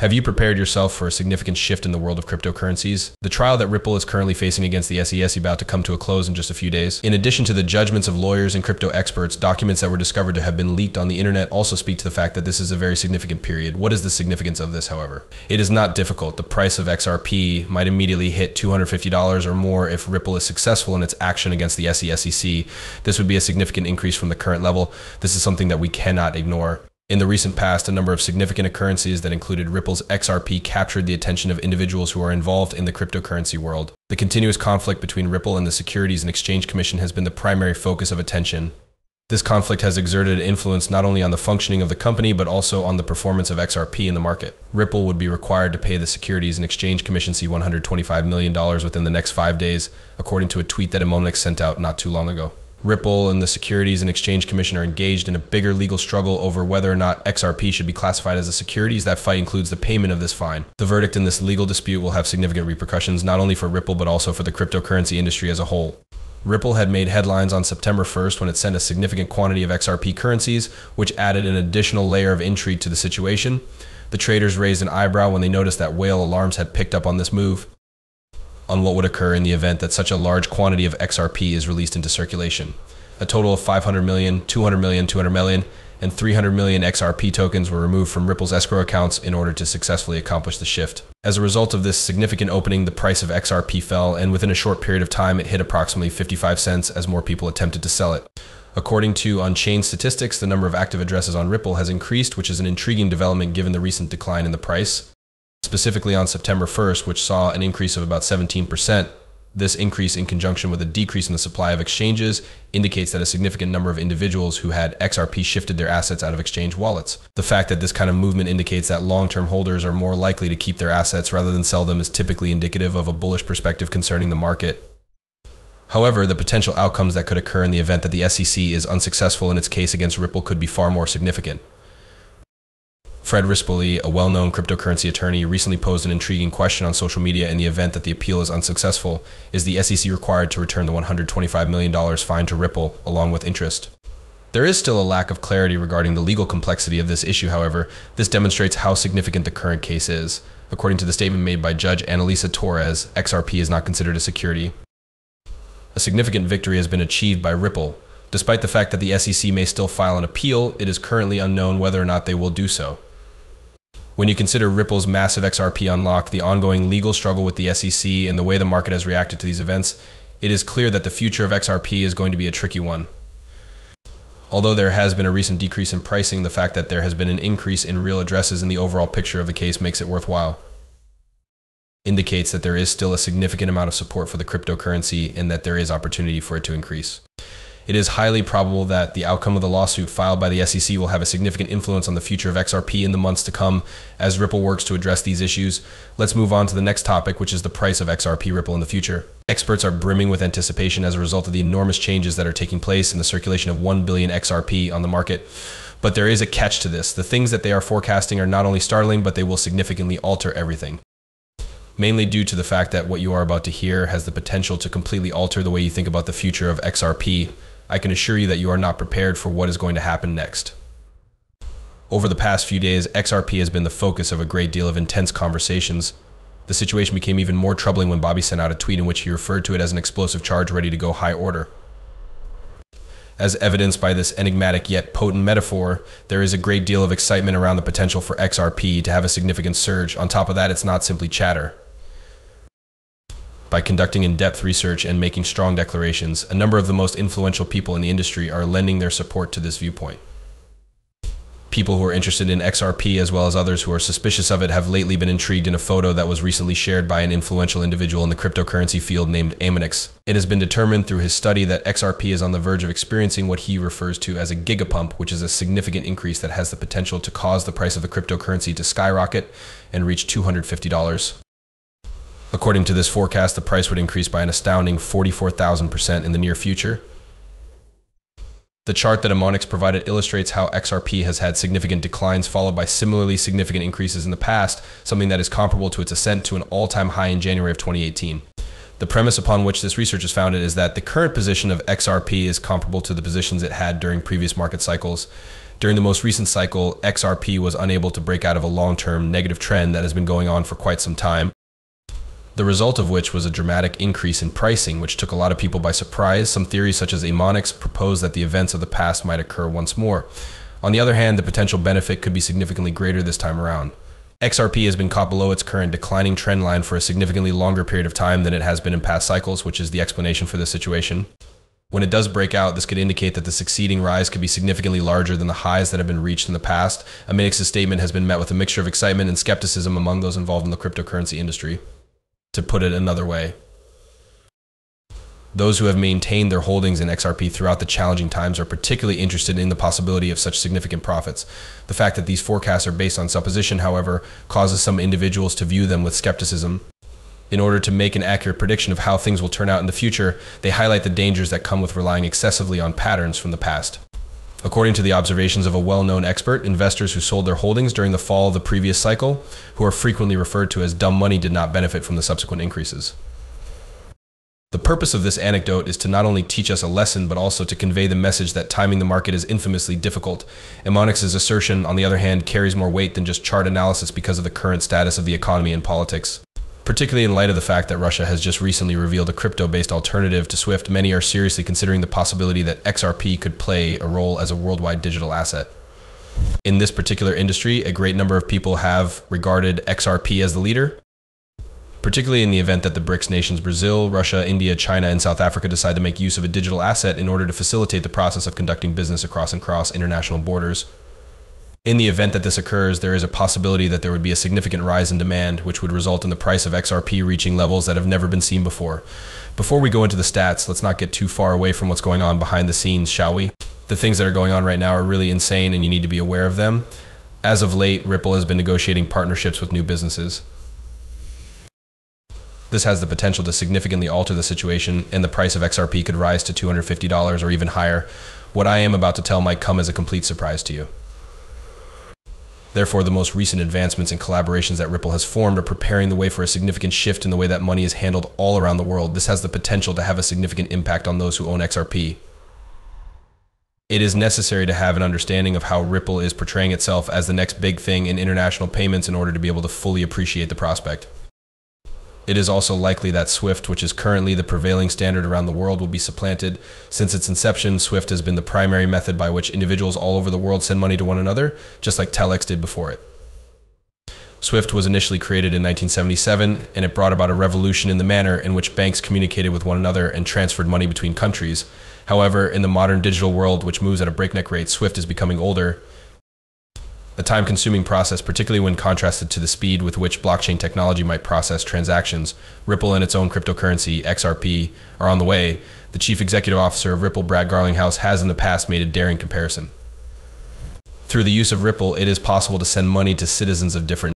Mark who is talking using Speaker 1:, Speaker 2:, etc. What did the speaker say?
Speaker 1: Have you prepared yourself for a significant shift in the world of cryptocurrencies? The trial that Ripple is currently facing against the SEC is about to come to a close in just a few days. In addition to the judgments of lawyers and crypto experts, documents that were discovered to have been leaked on the internet also speak to the fact that this is a very significant period. What is the significance of this, however? It is not difficult. The price of XRP might immediately hit $250 or more if Ripple is successful in its action against the SEC. This would be a significant increase from the current level. This is something that we cannot ignore. In the recent past, a number of significant occurrences that included Ripple's XRP captured the attention of individuals who are involved in the cryptocurrency world. The continuous conflict between Ripple and the Securities and Exchange Commission has been the primary focus of attention. This conflict has exerted influence not only on the functioning of the company, but also on the performance of XRP in the market. Ripple would be required to pay the Securities and Exchange Commission $125 million within the next five days, according to a tweet that Amonyx sent out not too long ago. Ripple and the Securities and Exchange Commission are engaged in a bigger legal struggle over whether or not XRP should be classified as a securities. That fight includes the payment of this fine. The verdict in this legal dispute will have significant repercussions not only for Ripple but also for the cryptocurrency industry as a whole. Ripple had made headlines on September 1st when it sent a significant quantity of XRP currencies, which added an additional layer of intrigue to the situation. The traders raised an eyebrow when they noticed that whale alarms had picked up on this move on what would occur in the event that such a large quantity of XRP is released into circulation. A total of 500 million, 200 million, 200 million, and 300 million XRP tokens were removed from Ripple's escrow accounts in order to successfully accomplish the shift. As a result of this significant opening, the price of XRP fell, and within a short period of time, it hit approximately 55 cents as more people attempted to sell it. According to on-chain Statistics, the number of active addresses on Ripple has increased, which is an intriguing development given the recent decline in the price specifically on September 1st, which saw an increase of about 17%. This increase, in conjunction with a decrease in the supply of exchanges, indicates that a significant number of individuals who had XRP shifted their assets out of exchange wallets. The fact that this kind of movement indicates that long term holders are more likely to keep their assets rather than sell them is typically indicative of a bullish perspective concerning the market. However, the potential outcomes that could occur in the event that the SEC is unsuccessful in its case against Ripple could be far more significant. Fred Rispoli, a well-known cryptocurrency attorney, recently posed an intriguing question on social media in the event that the appeal is unsuccessful. Is the SEC required to return the $125 million fine to Ripple, along with interest? There is still a lack of clarity regarding the legal complexity of this issue, however. This demonstrates how significant the current case is. According to the statement made by Judge Analisa Torres, XRP is not considered a security. A significant victory has been achieved by Ripple. Despite the fact that the SEC may still file an appeal, it is currently unknown whether or not they will do so. When you consider Ripple's massive XRP unlock, the ongoing legal struggle with the SEC, and the way the market has reacted to these events, it is clear that the future of XRP is going to be a tricky one. Although there has been a recent decrease in pricing, the fact that there has been an increase in real addresses in the overall picture of the case makes it worthwhile. Indicates that there is still a significant amount of support for the cryptocurrency and that there is opportunity for it to increase it is highly probable that the outcome of the lawsuit filed by the SEC will have a significant influence on the future of XRP in the months to come as Ripple works to address these issues. Let's move on to the next topic, which is the price of XRP Ripple in the future. Experts are brimming with anticipation as a result of the enormous changes that are taking place in the circulation of 1 billion XRP on the market. But there is a catch to this. The things that they are forecasting are not only startling, but they will significantly alter everything mainly due to the fact that what you are about to hear has the potential to completely alter the way you think about the future of XRP I can assure you that you are not prepared for what is going to happen next. Over the past few days, XRP has been the focus of a great deal of intense conversations. The situation became even more troubling when Bobby sent out a tweet in which he referred to it as an explosive charge ready to go high order. As evidenced by this enigmatic yet potent metaphor, there is a great deal of excitement around the potential for XRP to have a significant surge. On top of that, it's not simply chatter. By conducting in depth research and making strong declarations, a number of the most influential people in the industry are lending their support to this viewpoint. People who are interested in XRP, as well as others who are suspicious of it, have lately been intrigued in a photo that was recently shared by an influential individual in the cryptocurrency field named Amonyx. It has been determined through his study that XRP is on the verge of experiencing what he refers to as a gigapump, which is a significant increase that has the potential to cause the price of the cryptocurrency to skyrocket and reach $250. According to this forecast, the price would increase by an astounding 44,000% in the near future. The chart that Amonyx provided illustrates how XRP has had significant declines followed by similarly significant increases in the past, something that is comparable to its ascent to an all-time high in January of 2018. The premise upon which this research is founded is that the current position of XRP is comparable to the positions it had during previous market cycles. During the most recent cycle, XRP was unable to break out of a long term negative trend that has been going on for quite some time, the result of which was a dramatic increase in pricing, which took a lot of people by surprise. Some theories, such as Amonyx, propose that the events of the past might occur once more. On the other hand, the potential benefit could be significantly greater this time around. XRP has been caught below its current declining trend line for a significantly longer period of time than it has been in past cycles, which is the explanation for this situation. When it does break out, this could indicate that the succeeding rise could be significantly larger than the highs that have been reached in the past. Amonyx's statement has been met with a mixture of excitement and skepticism among those involved in the cryptocurrency industry. To put it another way, those who have maintained their holdings in XRP throughout the challenging times are particularly interested in the possibility of such significant profits. The fact that these forecasts are based on supposition, however, causes some individuals to view them with skepticism in order to make an accurate prediction of how things will turn out in the future, they highlight the dangers that come with relying excessively on patterns from the past. According to the observations of a well known expert, investors who sold their holdings during the fall of the previous cycle, who are frequently referred to as dumb money, did not benefit from the subsequent increases. The purpose of this anecdote is to not only teach us a lesson, but also to convey the message that timing the market is infamously difficult. Amonyx's assertion, on the other hand, carries more weight than just chart analysis because of the current status of the economy and politics. Particularly in light of the fact that Russia has just recently revealed a crypto based alternative to SWIFT, many are seriously considering the possibility that XRP could play a role as a worldwide digital asset. In this particular industry, a great number of people have regarded XRP as the leader, particularly in the event that the BRICS nations Brazil, Russia, India, China, and South Africa decide to make use of a digital asset in order to facilitate the process of conducting business across and cross international borders. In the event that this occurs, there is a possibility that there would be a significant rise in demand, which would result in the price of XRP reaching levels that have never been seen before. Before we go into the stats, let's not get too far away from what's going on behind the scenes, shall we? The things that are going on right now are really insane and you need to be aware of them. As of late, Ripple has been negotiating partnerships with new businesses. This has the potential to significantly alter the situation, and the price of XRP could rise to $250 or even higher. What I am about to tell might come as a complete surprise to you. Therefore, the most recent advancements and collaborations that Ripple has formed are preparing the way for a significant shift in the way that money is handled all around the world. This has the potential to have a significant impact on those who own XRP. It is necessary to have an understanding of how Ripple is portraying itself as the next big thing in international payments in order to be able to fully appreciate the prospect. It is also likely that SWIFT, which is currently the prevailing standard around the world, will be supplanted. Since its inception, SWIFT has been the primary method by which individuals all over the world send money to one another, just like Telex did before it. SWIFT was initially created in 1977, and it brought about a revolution in the manner in which banks communicated with one another and transferred money between countries. However, in the modern digital world, which moves at a breakneck rate, SWIFT is becoming older, a time consuming process, particularly when contrasted to the speed with which blockchain technology might process transactions. Ripple and its own cryptocurrency, XRP, are on the way. The chief executive officer of Ripple, Brad Garlinghouse, has in the past made a daring comparison. Through the use of Ripple, it is possible to send money to citizens of different